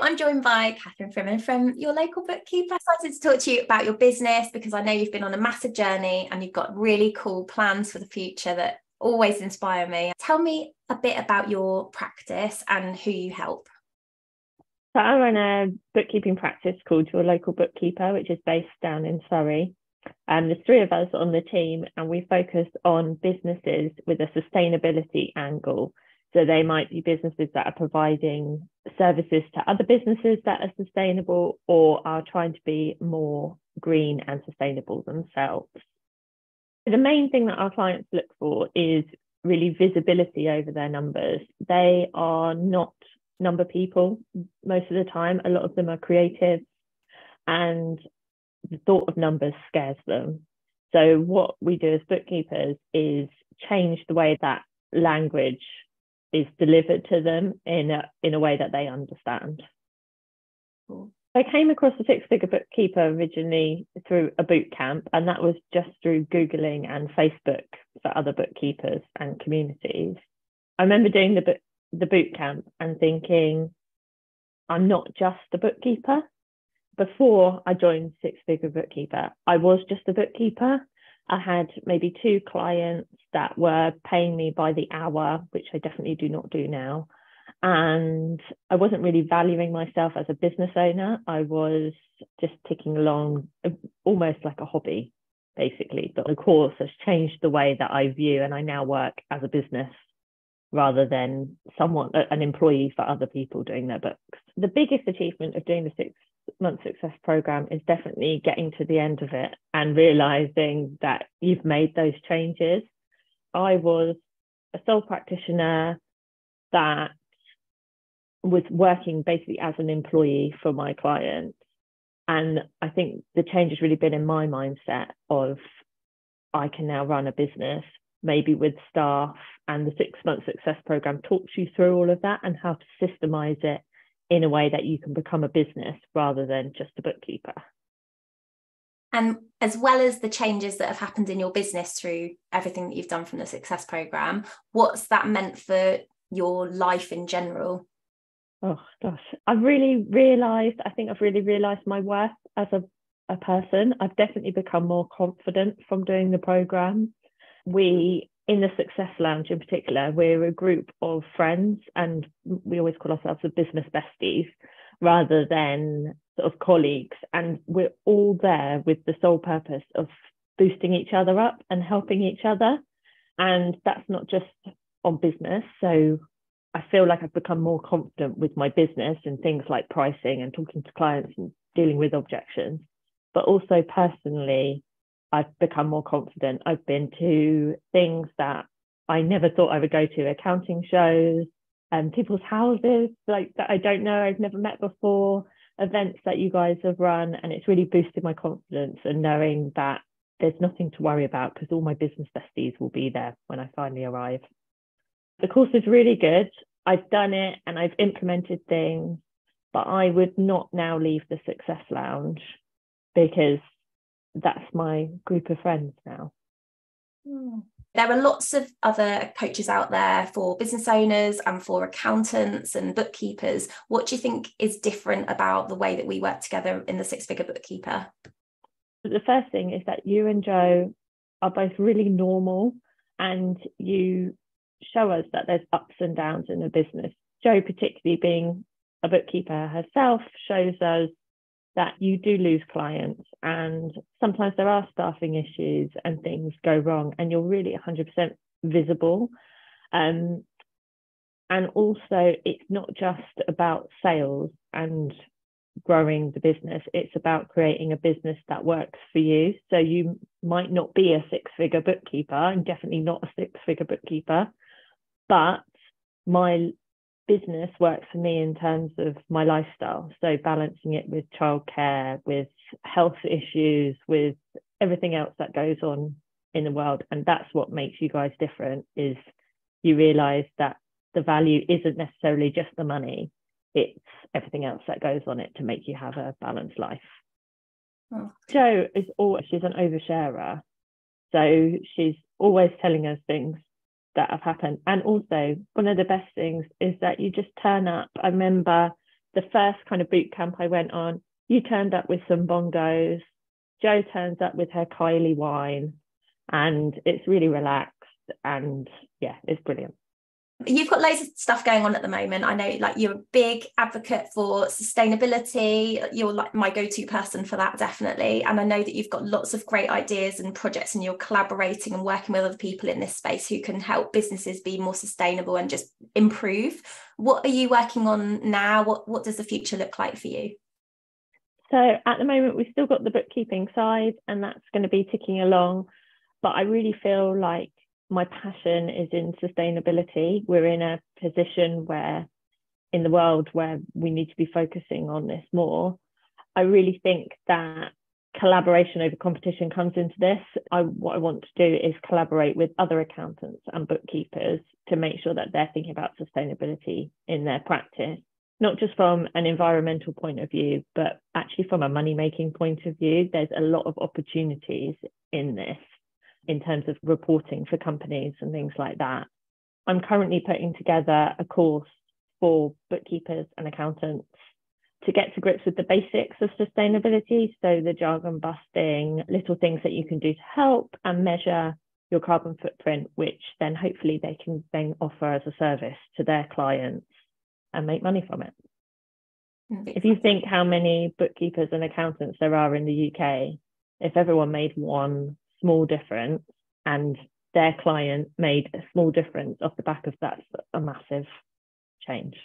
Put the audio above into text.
I'm joined by Kathryn Frimond from your local bookkeeper. Excited to talk to you about your business because I know you've been on a massive journey and you've got really cool plans for the future that always inspire me. Tell me a bit about your practice and who you help. So I run a bookkeeping practice called Your Local Bookkeeper, which is based down in Surrey. And um, there's three of us on the team, and we focus on businesses with a sustainability angle. So they might be businesses that are providing services to other businesses that are sustainable or are trying to be more green and sustainable themselves. The main thing that our clients look for is really visibility over their numbers. They are not number people most of the time. A lot of them are creative and the thought of numbers scares them. So what we do as bookkeepers is change the way that language is delivered to them in a, in a way that they understand. Cool. I came across the six figure bookkeeper originally through a boot camp, and that was just through Googling and Facebook for other bookkeepers and communities. I remember doing the book, the boot camp and thinking, I'm not just a bookkeeper. Before I joined Six Figure Bookkeeper, I was just a bookkeeper. I had maybe two clients that were paying me by the hour, which I definitely do not do now. And I wasn't really valuing myself as a business owner. I was just ticking along uh, almost like a hobby, basically. But the course has changed the way that I view, and I now work as a business rather than someone, an employee for other people doing their books. The biggest achievement of doing the six month success program is definitely getting to the end of it and realizing that you've made those changes. I was a sole practitioner that was working basically as an employee for my clients. And I think the change has really been in my mindset of I can now run a business, maybe with staff, and the six month success program talks you through all of that and how to systemize it in a way that you can become a business rather than just a bookkeeper. And as well as the changes that have happened in your business through everything that you've done from the success program, what's that meant for your life in general? Oh gosh, I've really realized, I think I've really realized my worth as a, a person. I've definitely become more confident from doing the program. We in the Success Lounge in particular, we're a group of friends and we always call ourselves the business besties rather than sort of colleagues. And we're all there with the sole purpose of boosting each other up and helping each other. And that's not just on business. So I feel like I've become more confident with my business and things like pricing and talking to clients and dealing with objections, but also personally, I've become more confident. I've been to things that I never thought I would go to, accounting shows, and um, people's houses like that I don't know, I've never met before, events that you guys have run, and it's really boosted my confidence and knowing that there's nothing to worry about because all my business besties will be there when I finally arrive. The course is really good. I've done it and I've implemented things, but I would not now leave the Success Lounge because that's my group of friends now. Hmm. There are lots of other coaches out there for business owners and for accountants and bookkeepers. What do you think is different about the way that we work together in the Six Figure Bookkeeper? The first thing is that you and Jo are both really normal and you show us that there's ups and downs in a business. Jo, particularly being a bookkeeper herself, shows us that you do lose clients and sometimes there are staffing issues and things go wrong and you're really 100% visible. Um, and also it's not just about sales and growing the business it's about creating a business that works for you. So you might not be a six figure bookkeeper and definitely not a six figure bookkeeper but my business works for me in terms of my lifestyle. So balancing it with childcare, with health issues, with everything else that goes on in the world. And that's what makes you guys different is you realize that the value isn't necessarily just the money, it's everything else that goes on it to make you have a balanced life. Oh. Jo is always she's an oversharer. So she's always telling us things that have happened. And also, one of the best things is that you just turn up. I remember the first kind of boot camp I went on, you turned up with some bongos. Jo turns up with her Kylie wine, and it's really relaxed. And yeah, it's brilliant you've got loads of stuff going on at the moment. I know like you're a big advocate for sustainability. You're like my go-to person for that definitely. And i know that you've got lots of great ideas and projects and you're collaborating and working with other people in this space who can help businesses be more sustainable and just improve. What are you working on now? What what does the future look like for you? So at the moment we've still got the bookkeeping side and that's going to be ticking along but i really feel like my passion is in sustainability. We're in a position where, in the world where we need to be focusing on this more, I really think that collaboration over competition comes into this. I, what I want to do is collaborate with other accountants and bookkeepers to make sure that they're thinking about sustainability in their practice, not just from an environmental point of view, but actually from a money making point of view. There's a lot of opportunities in this in terms of reporting for companies and things like that. I'm currently putting together a course for bookkeepers and accountants to get to grips with the basics of sustainability. So, the jargon busting, little things that you can do to help and measure your carbon footprint, which then hopefully they can then offer as a service to their clients and make money from it. Mm-hmm. If you think how many bookkeepers and accountants there are in the UK, if everyone made one small difference and their client made a small difference off the back of that a massive change